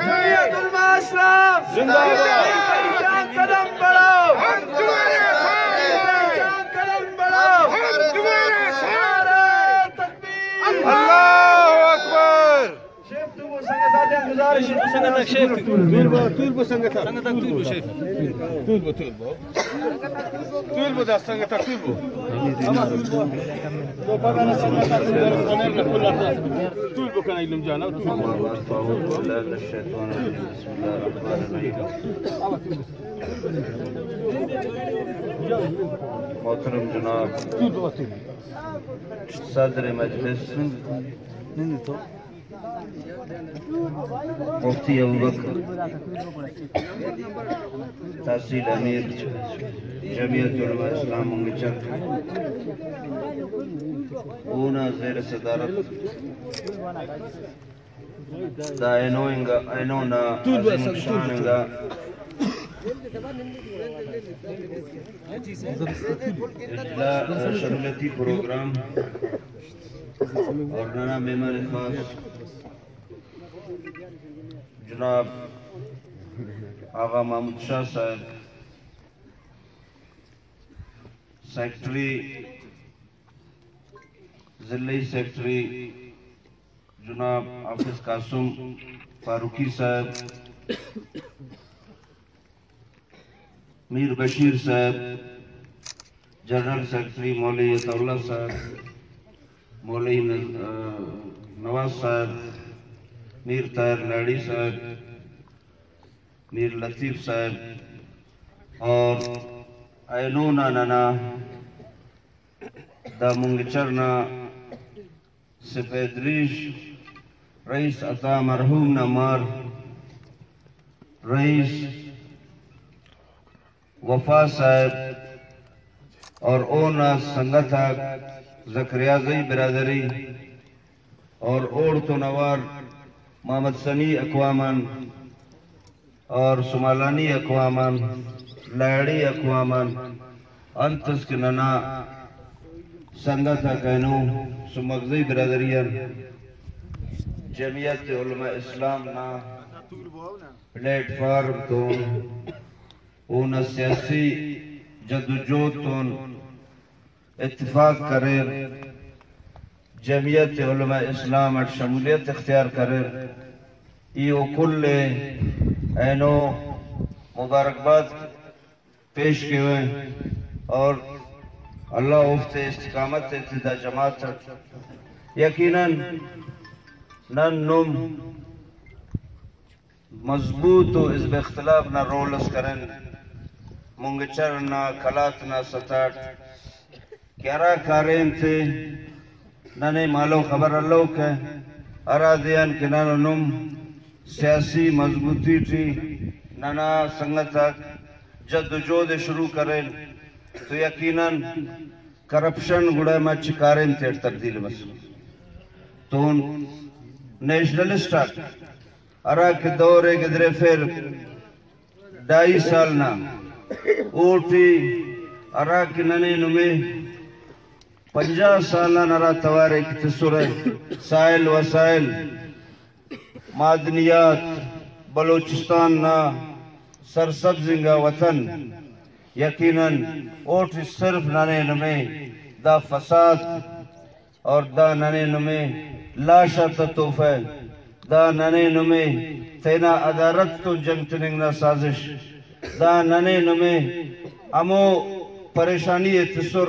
حرية المأسلم زندان! Zari şimdi sana da şey Turbo, turbo sana tak. Da turbo şey. Turbo, turbo. Turbo da sana tak turbo. Ama turbo. Bu bana sana tak turbo önemli kullanma. Turbo cana. Turbo. Oturum Cenab. Turbo oturum. Sadri Mufti Ebu Tahsil Amir, Cemiyet Ulema İslam Mungıçak, Una Zeyre Sedarat, da Eno'nga, Eno'na Azim Şan'nga, İcla e, Şeruleti Program, Ornana Memari Khas, جناب آغا محمود شاہ صاحب، secretary ضلعی secretary جناب حافظ قاسم فاروقی صاحب، میر بشیر صاحب، general secretary مولوی عطا صاحب، مولوی نواز صاحب میر طاہر لاڑی صاحب، میر لطیف صاحب، اور اینونا ننا دا منگچرنا سپیدریش، رئیس عطا مرحوم نمار، رئیس وفا صاحب، اور اونا سنگتا زکریازی برادری، اور اوڑ تو نوار محمد سنی اقوامن اور سمالانی اقوامن لائڑی اقوامن انتس کے ننا، سنگتا کہنو سمگزی برادرین جمعیت علماء اسلام نا پلیٹ فارم تو اونا سیاسی جدوجہد تو، اتفاق کرے جمعیت علماء اسلام اٹ شمولیت اختیار کرے۔ ایو کل اینو مبارکباد پیش کے ہوئے اور اللہ افت استقامت ابتدا جماعت تک۔ یقیناً نن نم مضبوط و اس اختلاف نہ رولس کرن منگچر نہ کلات نہ ستاٹ۔ کیارا کارین تھے۔ ننے مالو خبر اللہ کے ارا دیان کے نانا نم سیاسی مضبوطی تھی ننا سنگتا جد جود شروع کریں تو یقیناً کرپشن گڑا میں چکاریں تھے تبدیل مسئلہ تو ان نیشنلسٹ ارا کے دورے گدرے پھر ڈائی سال نہ اوٹی ارا کے ننے نمے پنجا سالہ نرا توارے کی تصورے سائل وسائل معدنیات، بلوچستان نا سرسبزنگا وطن، یقیناً اوٹی صرف ننے نمے دا فساد اور دا ننے نمے لاشا تطوفہ دا ننے نمے تینا ادارت تو جنگ تنگنا سازش، دا ننے نمے امو پریشانی تصور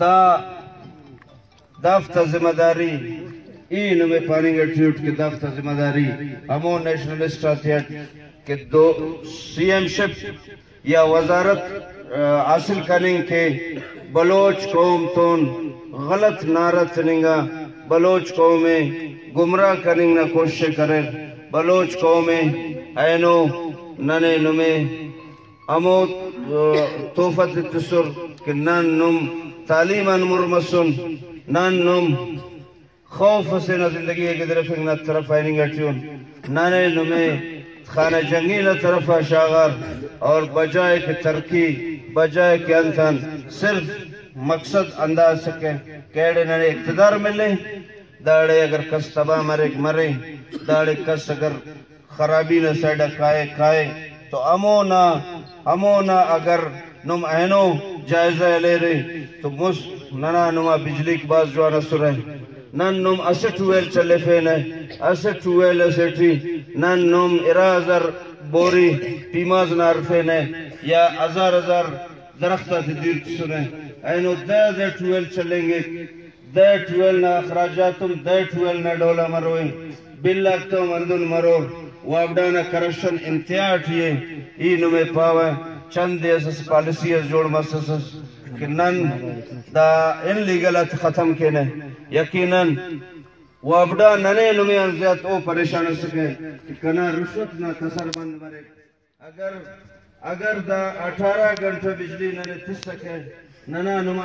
دا دافت ذمہ داری این میں پانی گٹریوٹ کے دافتا ذمہ داری. ہمو نیشنلسٹ آتیت کہ دو سی ایم شپ یا وزارت حاصل کریں کہ بلوچ قوم تون غلط نعرت ننگا بلوچ قومیں گمراہ کریں نہ کوشش کریں. بلوچ قومیں اینو ننے نمے امو توفت تصر کہ نن نم تعلیما مرمسون نان نم خوف سے نہ زندگی کے طرف نہ طرف آئیں گٹیون نانے نمے، خانہ جنگی نہ طرف شاغر اور بجائے کہ ترقی بجائے کہ انسان، صرف مقصد انداز سکے کیڑے نہ اقتدار ملے داڑے اگر کس تباہ مرے مرے۔ داڑے کس اگر خرابی نہ سیڈا کھائے کھائے۔ تو امو نہ امو نہ اگر نم اینو جائزہ لے رہے۔ تو مس ننا نما بجلی کے باز جو سرے۔ nannom asetuwel tele fene asetuwel seti nannom irazar bori pimaznar fene ya azar azar درختات دیر تسونه اینو ده ده ټویل چلنګي ده ټویل نه اخراجاتم ده ټویل نه ډول مروي بلاکتو مندون مرو. واګډانه کرپشن امتیاټ یې ای نو مې پاوه. چند اساس پالیسی از جوړ مسس کنن دا ان لیګل ختم کینه. یقینا وابډا ننې نومې انزیات او پریشان سکے کنا رشوت نہ کسر بند برے۔ اگر اگر دا 18 گھنٹے بجلی نہ تس سکے ننا نما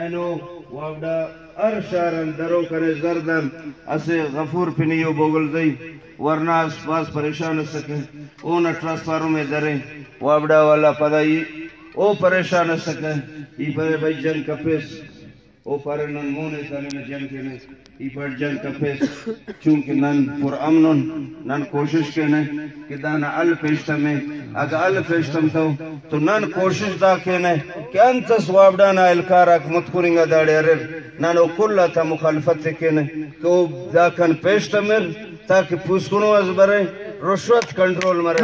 اینو واودا ار شارن درو کنه زردم اسه غفور پنیو بوگلدی ورنا اس پاس پریشان سکه اون ترانسفارمه دره واودا والا پدای او پریشان سکه ای پر بجن کپس کپیس او پر نن مونے تانے جن کے نے ای پر جن کپیس چونکہ نن پر امنن نن کوشش کے نے کہ دانا ال پیشتم میں اگر ال پیشتم تو تو نن کوشش دا کے نے کہ انتس وابڈانا الکارک متکورنگا داڑے ارر نن او کلا تا مخالفت کے نے کہ او دا کن پیشتم مر تاکہ پوسکنو از برے، رشوت کنٹرول مرے۔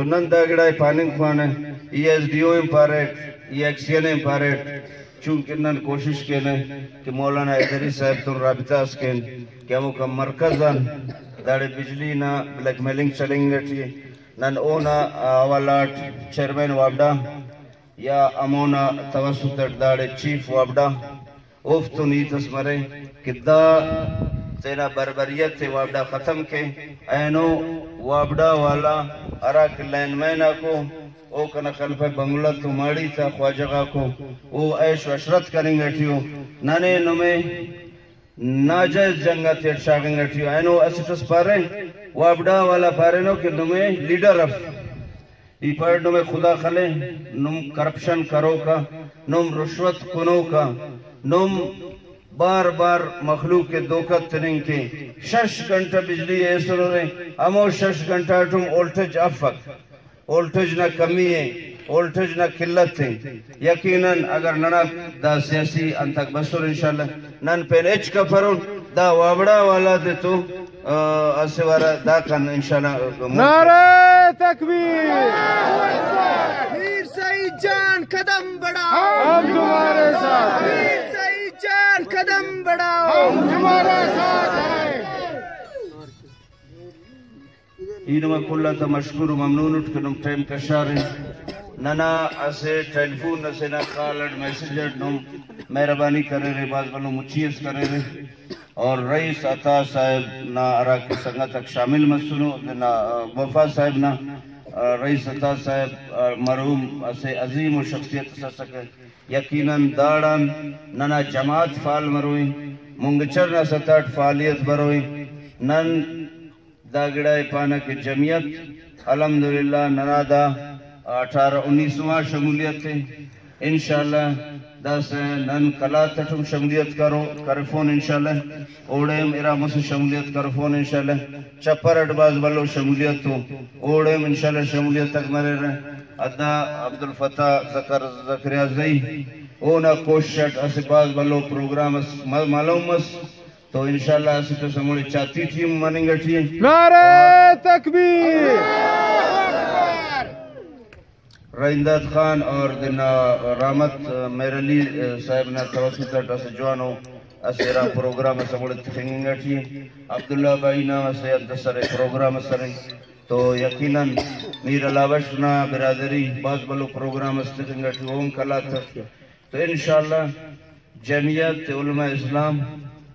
تو نن دا گڑای پاننگ خوانے ای ایس ڈی او امپاریٹ ای ایکسین امپاریٹ چونکہ نن کوشش کینے کہ مولانا ادری صاحب تن رابطہ اسکین کہ ہمو کا مرکزن داڑے بجلی نا بلیک میلنگ چلیں گے ٹھی نن اونا اوالات چیرمین وابڈا یا امونا توسط داڑے چیف وابڈا اوفتو نیتس مرے کہ دا تینا بربریت تے وابڈا ختم کے، اینو وابڈا والا اراک لین مینا کو، او کنا خلف بنگلہ تو ماڑی تا خواجگا کو۔ او عیش و عشرت کریں گے ٹھیو نانے نمے ناجائز جنگا تیر شاگیں گے ٹھیو اینو اسیٹس پارے۔ وابڈا والا پارے نو کہ نمے لیڈر اف ای پر نمے خدا خلے۔ نم کرپشن کرو کا، نم رشوت کنو کا۔ نم بار بار مخلوق کے دوکت تنیں کے۔ شش گھنٹہ بجلی ایسر ہو رہے۔ ہمو شش گھنٹہ ٹھم اولٹج افق اولٹج نہ کمی ہے اولٹج نہ قلت ہے۔ یقیناً اگر ننا دا سیاسی انتک بسر انشاءاللہ نن پین اچ کفرون دا وابڑا والا دے تو اسے وارا دا کن انشاءاللہ نعرہ تکبیر! پیر سعید جان قدم بڑھاؤ۔ ہم تمہارے ساتھ ہیں۔ قدم بڑھاؤ۔ ہم تمہارے ساتھ ہیں۔ اینما کلا تا مشکور و ممنون اٹھ کنم ٹائم کشارے ننا اسے ٹیلیفون نسے نا کالڈ میسیجر نم مہربانی کرے رہے باز بلو مچیز کرے رہے۔ اور رئیس عطا صاحب نا عراق سنگت تک شامل مسلو نا وفا صاحب نا رئیس عطا صاحب مرحوم اسے عظیم و شخصیت سا سکے یقیناً داڑان ننا جماعت فعال مروئی منگچر نا ستاٹ فعالیت بروئی نن دا گڑائے پانا کی جمعیت الحمدللہ ننادا اٹھارہ انیسواں شمولیت ہے۔ انشاءاللہ دا سے نن کلا تٹم شمولیت کرو کرفون انشاءاللہ۔ اوڑیم ارامس شمولیت کرفون انشاءاللہ۔ چپر اڈباز بلو شمولیت ہو۔ اوڑیم انشاءاللہ شمولیت تک مرے رہے۔ ادا عبدالفتح زکر زکریہ زئی۔ اونا کوشٹ اسباز بلو پروگرام اس معلوم اس۔ تو انشاءاللہ اسی تو سموڑی چاہتی ٹیم مانیں گا ٹھیک نعرہ تکبیر! رائنداد خان اور دینا رامت میرلی صاحب نے توسط سے جوانو اسیرا پروگرام سموڑی تخنگیں گا ٹھیک عبداللہ بھائی نام سے ادسر پروگرام سرے تو یقیناً میر علاوشنا برادری باز بلو پروگرام استقنگا اوم کلا تھا تو انشاءاللہ جمعیت علماء اسلام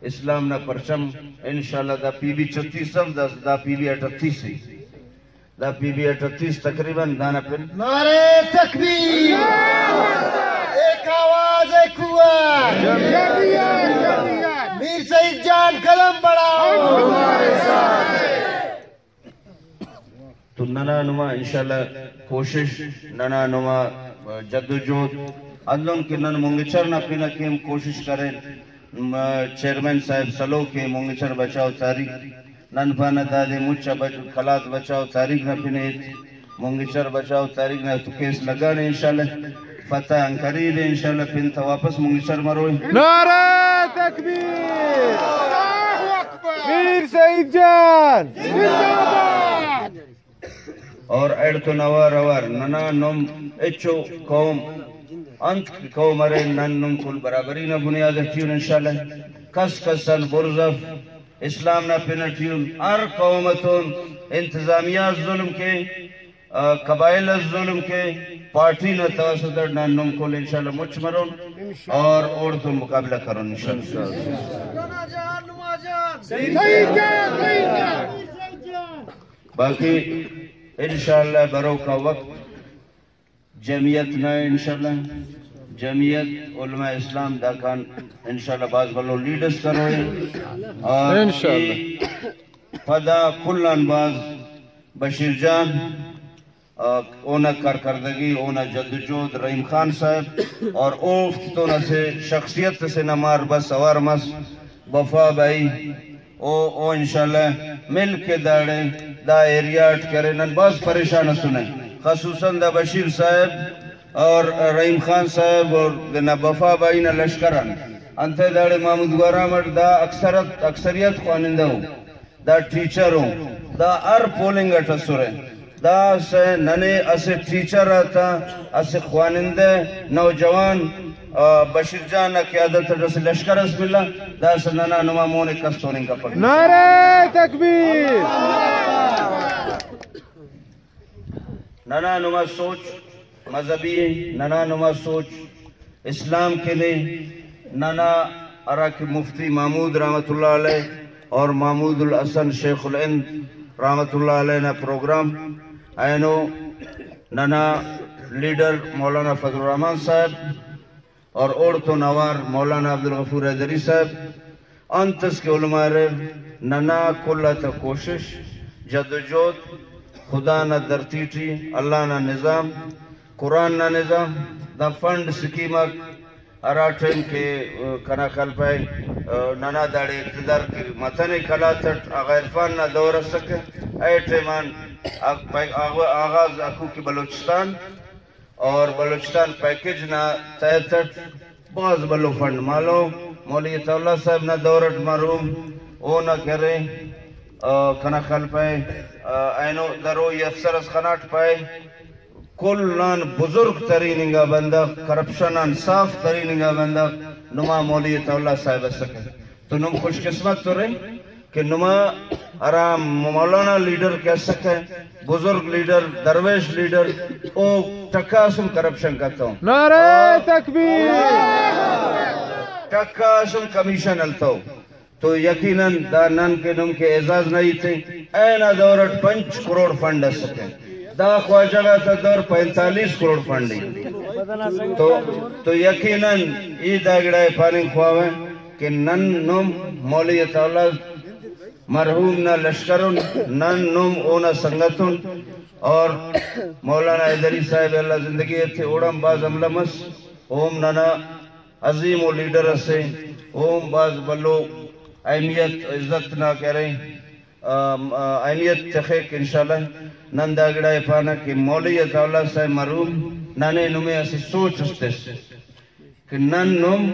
اسلام نہ پرچم انشاءاللہ دا پی بی چتیس دا, دا پی بی اٹھتیس دا پی بی اٹھتیس تقریباً دانا پھر نعرے تکبیر! ایک آواز ایک قوت! میر سعید جان قدم بڑھاؤ! تو ننا نما انشاءاللہ کوشش ننا نما جد و جہد اندون کے نن مونگچر نہ پینا کہ ہم کوشش کریں۔ چیئرمین صاحب سلو کے مونگچر بچاؤ تاریخ ನನ್ಪಾನದಾದೆ ಮುಚ್ಚ ಬಚ ಕಲಾತ್ ಬಚಾವ್ ತಾರೀಖ್ ನಪಿನ ಮುಂಗಿಚರ್ ಬಚಾವ್ ತಾರೀಖ್ ನ ಕೇಸ್ ಲಗಾಣ ಇನ್ಶಾಲ್ಲ ಫತಾ ಕರೀಬ್ ಇನ್ಶಾಲ್ಲ ಪಿಂತ ವಾಪಸ್ ಮುಂಗಿಚರ್ ಮರೋ ನಾರಾ ತಕ್ಬೀರ್ ಮೀರ್ ಸೈದ್ ಜಾನ್ اور اڑتو نوار وار ننا نم اچو قوم انت قوم رے نن نم کل برابری نہ بنیاد کیوں انشاءاللہ کس کسن برزف اسلام نہ پینٹیون ہر قومتون انتظامیہ ظلم کے قبائل ظلم کے پارٹی نہ توسط نن نم کل انشاءاللہ مچ مرون اور اور تو مقابلہ کرون انشاءاللہ۔ باقی انشاءاللہ برو کا وقت جمعیت نہ انشاءاللہ۔ جمعیت علماء اسلام دا کان انشاءاللہ باز بلو لیڈرز کروئے اور انشاءاللہ۔ پدا کلان باز بشیر جان اونا کارکردگی اونا جدوجہد رحیم خان صاحب اور اوفت تو نہ سے شخصیت سے نمار بس سوار مس بفا بھائی۔ او او انشاءاللہ مل کے داڑے دا ایریاٹ کرے نن باز پریشان سنے خصوصاً دا بشیر صاحب اور رحیم خان صاحب اور نا بفا بھائی نا لشکران انتے داڑے محمود گورامٹ دا اکثرت اکثریت خوانندہ ہو the teacher who the are polling اٹھا سورے دا سے ننے اسے ٹیچر آتا اسے خوانندہ نوجوان بشیر جان قیادت جیسے لشکر اس باللہ دا سے ننا نما مونے کستونیں کا پڑھ نعرہ تکبیر ننا نما سوچ مذہبی ننا نما سوچ، اسلام کے لیے ننا عراق مفتی محمود رحمت اللہ علیہ اور محمود الحسن شیخ الہند رحمت اللہ علیہ نا پروگرام۔ اینو ننا لیڈر مولانا فضل الرحمن صاحب اور اورتو نوار مولانا عبدالغفور حیدری صاحب۔ انتس کے علماء رہے ننا کلہ تا کوشش، جد و جہد، خدا نہ درتیٹی اللہ نہ نظام۔ قرآن نا نظام دا فند سکیمک ارا ټیم کې کنا خلپای نانا داړې اقتدار کې متنې کلا څټ هغه عرفان نه دور سکه اې ټیمان هغه آغاز اكو کې بلوچستان اور بلوچستان پیکج نه 63 باز بلو فند مالو مولوی تولا صاحب نه دورټ مروم او نه کرے کنا خلپای اینو درو یفسر اس خناټ پای کلان بزرگ تریننگا بندہ کرپشنان صاف تریننگا بندہ نما مولیت اللہ صاحب سکے تو نم خوش قسمت تو رہی کہ نما ارام مولانا لیڈر کہہ سکے بزرگ لیڈر درویش لیڈر او ٹکاسم کرپشن کرتا ہوں۔ نعرہ تکبیر۔ ٹکاسم کمیشن التا ہوں۔ تو یقیناً دا نن کے نم کے اعزاز نہیں تھے اینا دورت پنچ کروڑ فنڈ سکے دا خواجہ تا دور پینتالیس کروڑ فنڈ تو تو یقیناً ای دا گڑائے پانی خواہ کہ نن نم مولیت اللہ مرحوم نہ لشکرن نن نم اونا سنگتن اور مولانا ادری صاحب اللہ زندگی تھے اوڑم باز املمس اوم ننا عظیم و لیڈر اسے اوم باز بلو اہمیت عزت نہ کریں۔ اہمیت تخیق انشاءاللہ نندا گڑائے پانا کہ مولیت اللہ صاحب مرحوم نانے نمے ایسی سوچ استے سے کہ نن نم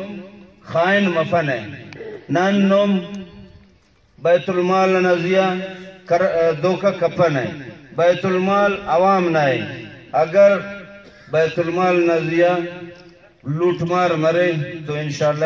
خائن مفن ہے۔ نن نم بیت المال نزیہ دوکا کپن ہے۔ بیت المال عوام نہ ہے۔ اگر بیت المال نزیہ لوٹ مار مرے تو انشاءاللہ